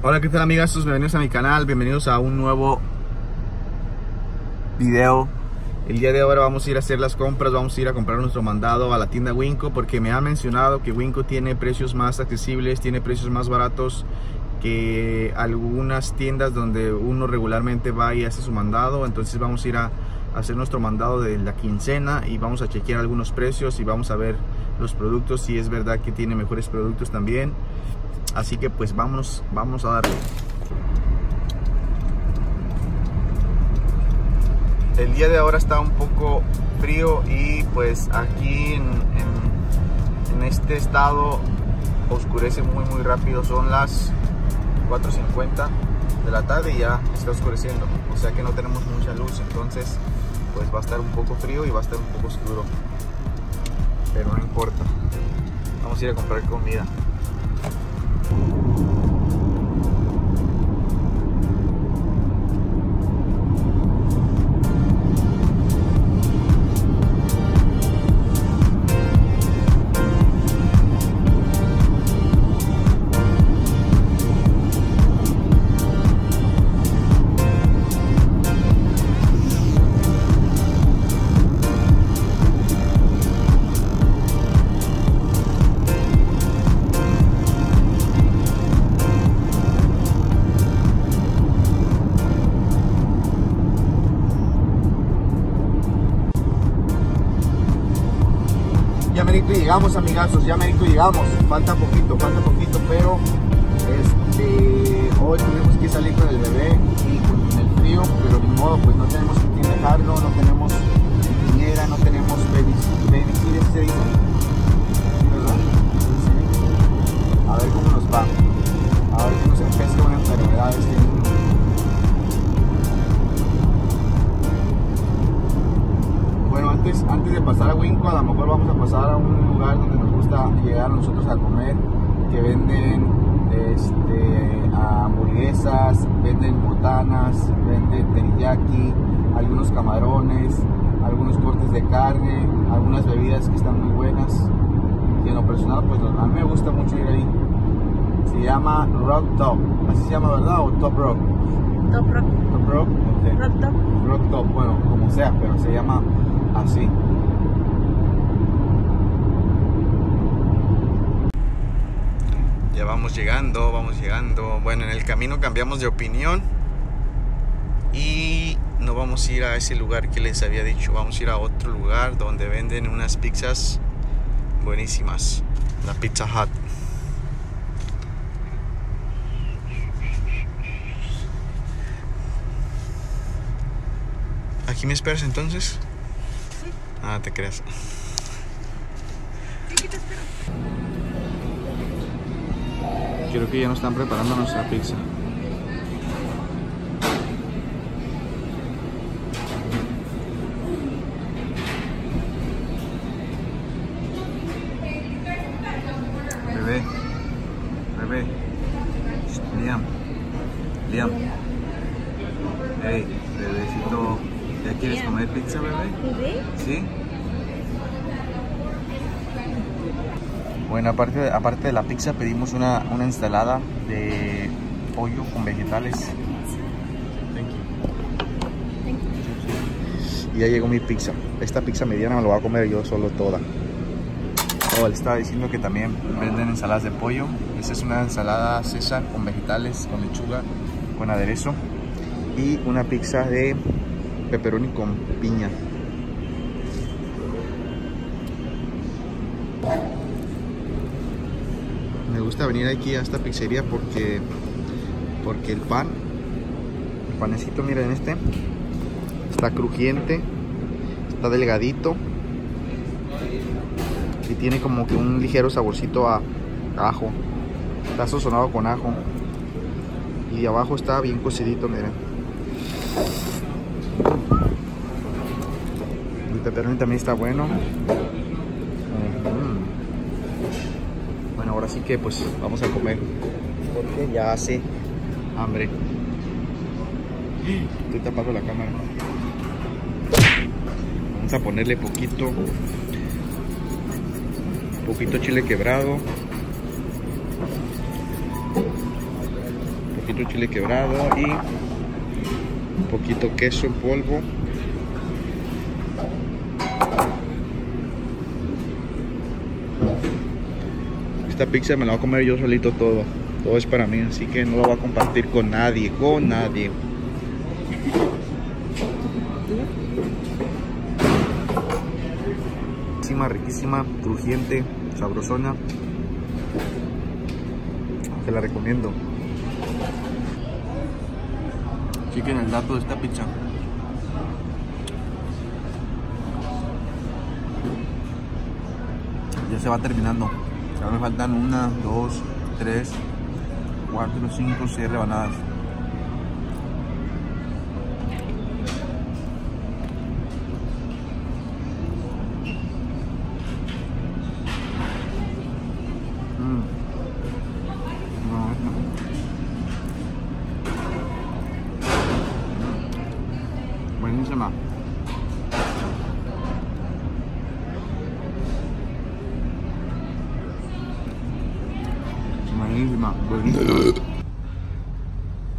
Hola, ¿qué tal amigas? Bienvenidos a mi canal, bienvenidos a un nuevo video. El día de ahora vamos a ir a hacer las compras, vamos a ir a comprar nuestro mandado a la tienda Winco porque me ha mencionado que Winco tiene precios más accesibles, tiene precios más baratos que algunas tiendas donde uno regularmente va y hace su mandado. Entonces vamos a ir a hacer nuestro mandado de la quincena y vamos a chequear algunos precios y vamos a ver los productos si es verdad que tiene mejores productos también. Así que pues vamos, vamos a darle. El día de ahora está un poco frío y pues aquí en, en, en este estado oscurece muy muy rápido. Son las 4.50 de la tarde y ya está oscureciendo. O sea que no tenemos mucha luz. Entonces pues va a estar un poco frío y va a estar un poco oscuro. Pero no importa. Vamos a ir a comprar comida. Llegamos amigazos, ya merito llegamos, falta poquito, falta poquito, pero este, hoy tuvimos que salir con el bebé y con el frío, pero de modo pues no tenemos con quién dejarlo, no tenemos niñera, no tenemos babysitter se dice. A ver cómo nos va, a ver que nos empiece una enfermedad este Bueno, antes, antes de pasar a Winco, a lo mejor vamos a pasar a un lugar donde nos gusta llegar a nosotros a comer, que venden este, hamburguesas, venden botanas, venden teriyaki, algunos camarones, algunos cortes de carne, algunas bebidas que están muy buenas. Y en lo personal, pues a mí me gusta mucho ir ahí. Se llama Rock Top, así se llama, ¿verdad? O Top Rock. Top Rock. Top Rock, ok. Rock Top. Rock Top, bueno, como sea, pero se llama así. Ya vamos llegando, vamos llegando. Bueno, en el camino cambiamos de opinión y no vamos a ir a ese lugar que les había dicho. Vamos a ir a otro lugar donde venden unas pizzas buenísimas. La Pizza Hut. ¿Aquí me esperas entonces? Ah, te creas. Sí, aquí te espero. Creo que ya nos están preparando nuestra pizza. Bebé, bebé, Liam, Liam. Hey, bebecito, ¿ya quieres comer pizza, bebé? ¿Bebé? ¿Sí? Bueno, aparte de, aparte de la pizza pedimos una, una ensalada de pollo con vegetales. Y ya llegó mi pizza. Esta pizza mediana me la voy a comer yo solo toda. Oh, le estaba diciendo que también venden ensaladas de pollo. Esta es una ensalada César con vegetales, con lechuga, con aderezo. Y una pizza de pepperoni con piña. Me gusta venir aquí a esta pizzería porque porque el pan, el panecito, miren este, está crujiente, está delgadito y tiene como que un ligero saborcito a, ajo. Está sazonado con ajo y abajo está bien cocidito, miren. El pepperoni también está bueno. Ujú. Bueno, ahora sí que pues vamos a comer. Porque ya hace hambre. Estoy tapando la cámara. Vamos a ponerle poquito. Poquito chile quebrado. poquito chile quebrado y poquito queso en polvo. Esta pizza me la voy a comer yo solito todo. Todo es para mí, así que no lo voy a compartir con nadie, con nadie. Riquísima, riquísima, crujiente, sabrosona. Te la recomiendo. Chequen el dato de esta pizza. Ya se va terminando. Me faltan una, dos, tres, cuatro, cinco, seis rebanadas. Mm. No, no. Mm. Buenísima.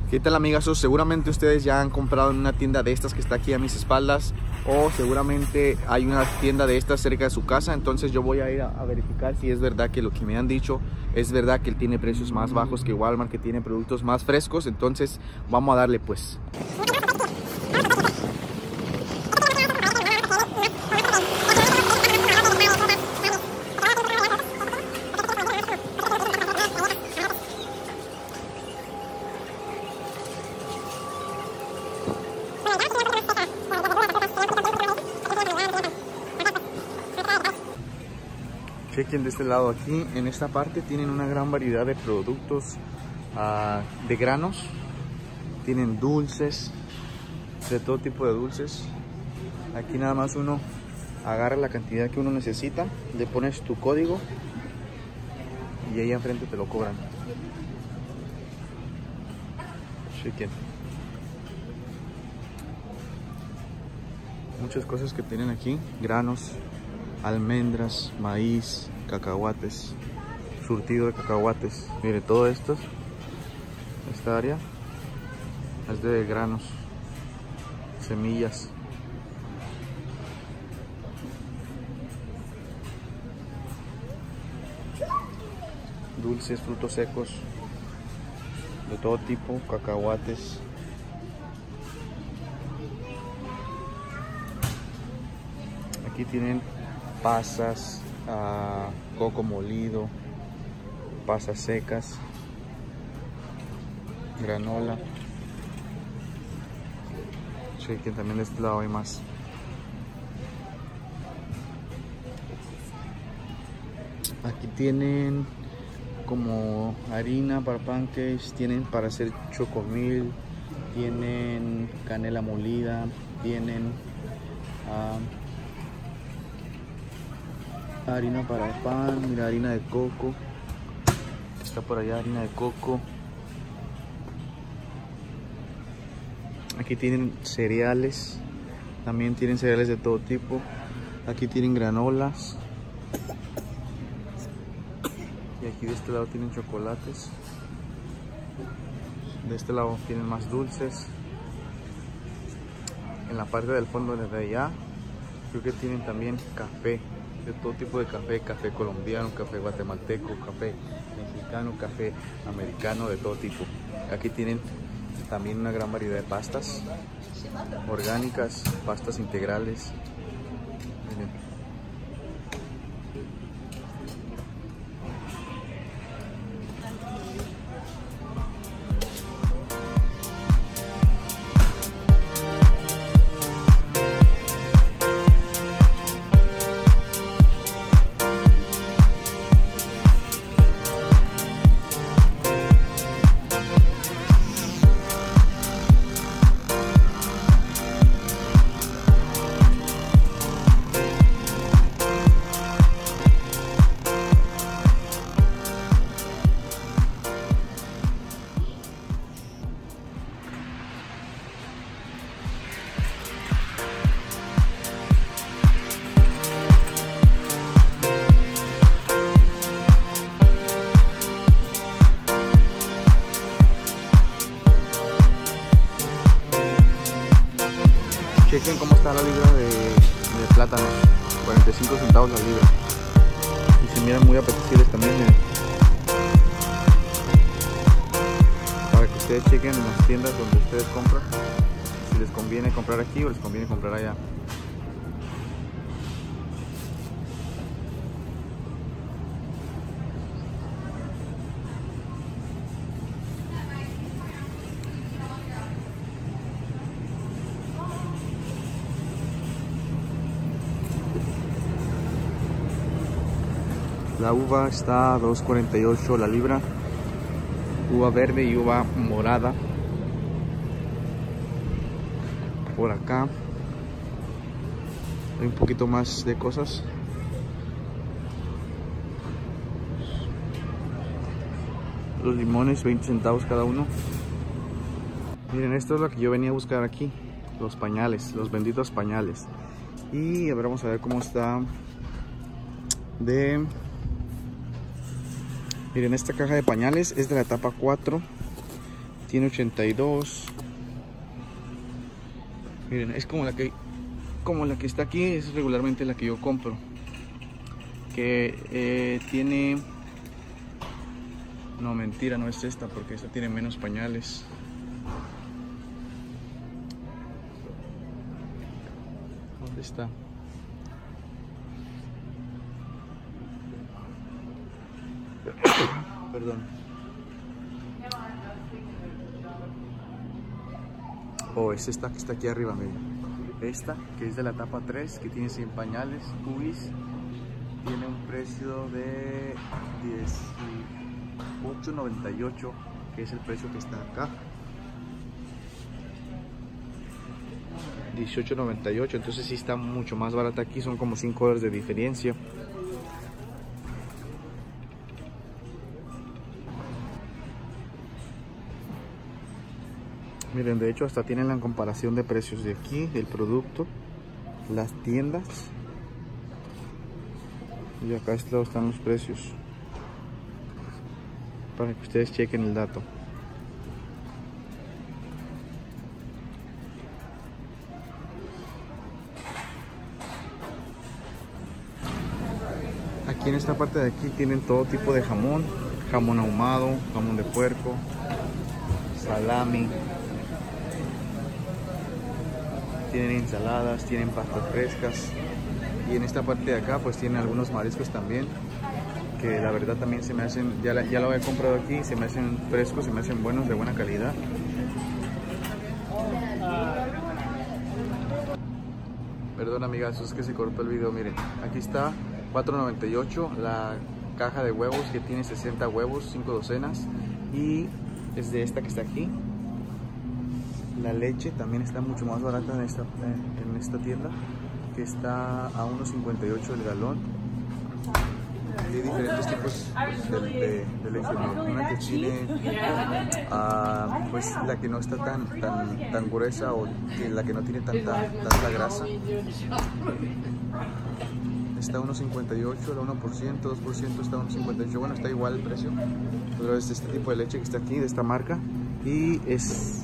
¿Qué tal amigazos? Seguramente ustedes ya han comprado en una tienda de estas que está aquí a mis espaldas o seguramente hay una tienda de estas cerca de su casa entonces yo voy a ir a, a, verificar si es verdad que lo que me han dicho es verdad que él tiene precios más bajos que Walmart que tiene productos más frescos entonces vamos a darle pues chequen de este lado aquí en esta parte tienen una gran variedad de productos uh, de granos. Tienen dulces de todo tipo de dulces. Aquí nada más uno agarra la cantidad que uno necesita le pones tu código y ahí enfrente te lo cobran. Chequen muchas cosas que tienen aquí granos almendras, maíz, cacahuates, surtido de cacahuates. Mire, todo esto, esta área es de granos, semillas. Dulces, frutos secos, de todo tipo, cacahuates. Aquí tienen pasas, uh, coco molido, pasas secas, granola. Chequen también de este lado hay más. Aquí tienen como harina para pancakes, tienen para hacer chocomil, tienen canela molida, tienen uh, harina para pan, mira harina de coco, está por allá harina de coco. Aquí tienen cereales, también tienen cereales de todo tipo. Aquí tienen granolas. Y aquí de este lado tienen chocolates. De este lado tienen más dulces. En la parte del fondo desde allá creo que tienen también café todo tipo de café, café colombiano, café guatemalteco, café mexicano, café americano, de todo tipo. Aquí tienen también una gran variedad de pastas orgánicas, pastas integrales. Chequen cómo está la libra de, de plátanos. 45 centavos la libra. Y se miran muy apetecibles también. Para que ustedes chequen en las tiendas donde ustedes compran. Si les conviene comprar aquí o les conviene comprar allá. La uva está a 2.48 la libra. Uva verde y uva morada. Por acá hay un poquito más de cosas. Los limones, 20 centavos cada uno. Miren, esto es lo que yo venía a buscar aquí. Los pañales, los benditos pañales. Y a vamos a ver cómo está de Miren, esta caja de pañales es de la etapa 4. Tiene 82. Miren, es como la que como la que está aquí, es regularmente la que yo compro. Que eh, tiene... No, mentira, no es esta, porque esta tiene menos pañales. ¿Dónde está? Perdón. Oh, es esta que está aquí arriba, miren. Esta, que es de la etapa 3, que tiene 100 pañales, cubis, tiene un precio de 18.98, que es el precio que está acá. 18.98, entonces sí está mucho más barata aquí, son como 5 dólares de diferencia. Miren, de hecho hasta tienen la comparación de precios de aquí, del producto, las tiendas. Y acá están los precios. Para que ustedes chequen el dato. Aquí en esta parte de aquí tienen todo tipo de jamón. Jamón ahumado, jamón de puerco, salami, tienen ensaladas, tienen pastas frescas. Y en esta parte de acá pues tienen algunos mariscos también que la verdad también se me hacen, ya, ya lo he comprado aquí, se me hacen frescos, se me hacen buenos, de buena calidad. Perdón amigas, es que se cortó el video, miren, aquí está 4.98 la caja de huevos que tiene 60 huevos, 5 docenas y es de esta que está aquí la leche también está mucho más barata en esta, en esta tienda, que está a 1.58 el galón. Hay diferentes tipos de, de, de leche, una que tiene uh, pues la que no está tan, tan, tan gruesa o la que no tiene tanta, tanta grasa. Está a 1.58, el 1%, 2% está a 1.58, bueno está igual el precio, pero es este tipo de leche que está aquí, de esta marca y es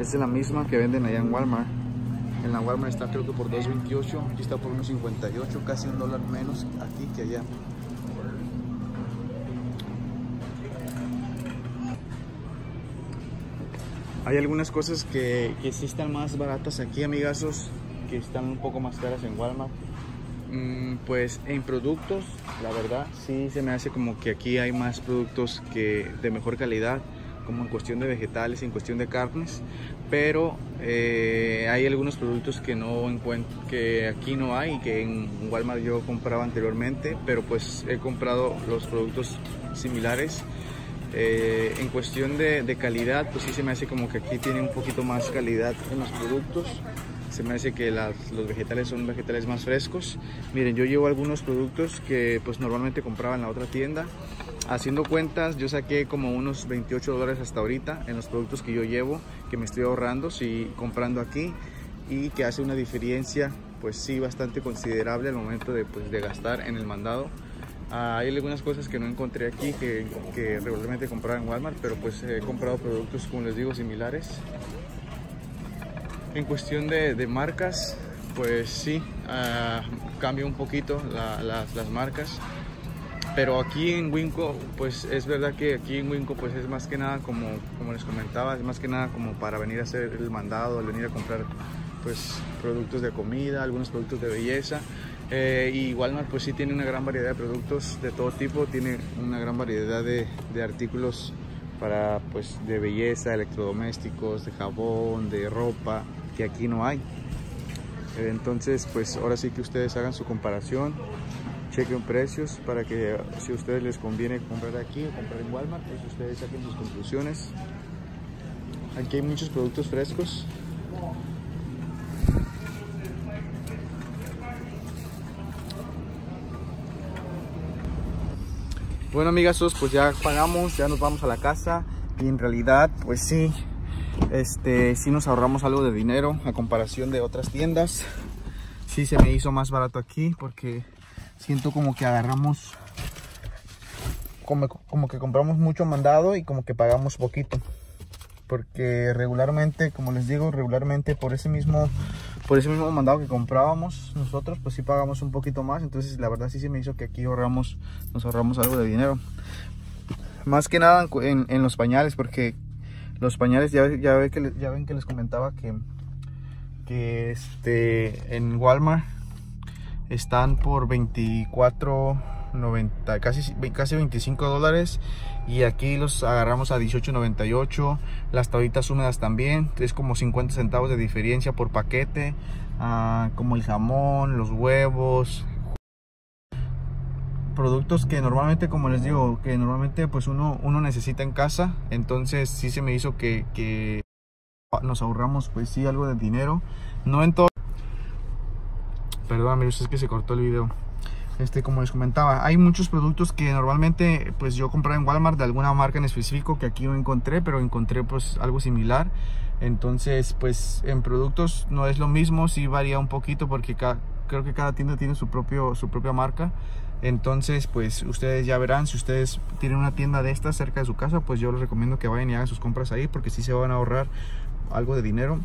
esta es la misma que venden allá en Walmart. En la Walmart está creo que por 2.28, aquí está por 1.58, casi un dólar menos aquí que allá. Hay algunas cosas que, que sí están más baratas aquí, amigazos, que están un poco más caras en Walmart. Mm, pues en productos, la verdad, sí se me hace como que aquí hay más productos que de mejor calidad como en cuestión de vegetales, en cuestión de carnes, pero eh, hay algunos productos que no encuentro, que aquí no hay, que en Walmart yo compraba anteriormente, pero pues he comprado los productos similares. Eh, en cuestión de, de, calidad, pues sí se me hace como que aquí tiene un poquito más calidad en los productos. Se me hace que las, los vegetales son vegetales más frescos. Miren, yo llevo algunos productos que pues normalmente compraba en la otra tienda Haciendo cuentas, yo saqué como unos 28 dólares hasta ahorita en los productos que yo llevo, que me estoy ahorrando, si comprando aquí y que hace una diferencia, pues sí, bastante considerable al momento de, pues, de gastar en el mandado. Ah, hay algunas cosas que no encontré aquí que, que regularmente compraba en Walmart, pero pues he comprado productos, como les digo, similares. En cuestión de, de marcas, pues sí, cambia un poquito la, la, las marcas. Pero aquí en Winco, pues es verdad que aquí en Winco pues es más que nada como, como les comentaba, es más que nada como para venir a hacer el mandado, venir a comprar pues productos de comida, algunos productos de belleza. Eh, y Walmart pues sí tiene una gran variedad de productos de todo tipo, tiene una gran variedad de, de artículos para pues de belleza, electrodomésticos, de jabón, de ropa, que aquí no hay. Entonces pues ahora sí que ustedes hagan su comparación, chequen precios para que si a ustedes les conviene comprar aquí o comprar en Walmart, pues ustedes saquen sus conclusiones. Aquí hay muchos productos frescos. Bueno amigazos, pues ya pagamos, ya nos vamos a la casa y en realidad pues sí, este, sí nos ahorramos algo de dinero a comparación de otras tiendas. Sí se me hizo más barato aquí porque siento como que agarramos, como, como que compramos mucho mandado y como que pagamos poquito. Porque regularmente, como les digo, regularmente por ese mismo por ese mismo mandado que comprábamos nosotros, pues sí pagamos un poquito más. Entonces la verdad sí se me hizo que aquí ahorramos, nos ahorramos algo de dinero. Más que nada en, en los pañales, porque los pañales ya, ya, ve que, ya ven que les comentaba que, que este, en Walmart están por 24 90, casi, casi 25 dólares. Y aquí los agarramos a 18.98 las tablitas húmedas también es como 50 centavos de diferencia por paquete. Uh, como el jamón los huevos productos que normalmente como les digo que normalmente pues uno, uno necesita en casa. Entonces sí se me hizo que, que nos ahorramos pues sí algo de dinero. No en todo perdón amigos es que se cortó el video este, como les comentaba, hay muchos productos que normalmente pues yo compré en Walmart de alguna marca en específico que aquí no encontré, pero encontré pues algo similar. Entonces pues en productos no es lo mismo, sí varía un poquito porque creo que cada tienda tiene su, propio, su propia marca. Entonces pues ustedes ya verán, si ustedes tienen una tienda de estas cerca de su casa, pues yo les recomiendo que vayan y hagan sus compras ahí porque sí se van a ahorrar algo de dinero.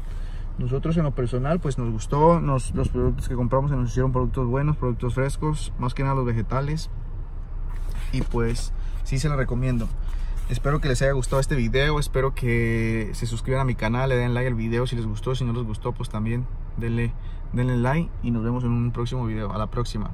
Nosotros en lo personal pues nos gustó, los productos que compramos se nos hicieron productos buenos, productos frescos, más que nada los vegetales. Y pues sí se los recomiendo. Espero que les haya gustado este video, espero que se suscriban a mi canal, le den like al video si les gustó, si no les gustó pues también denle, denle like y nos vemos en un próximo video. A la próxima.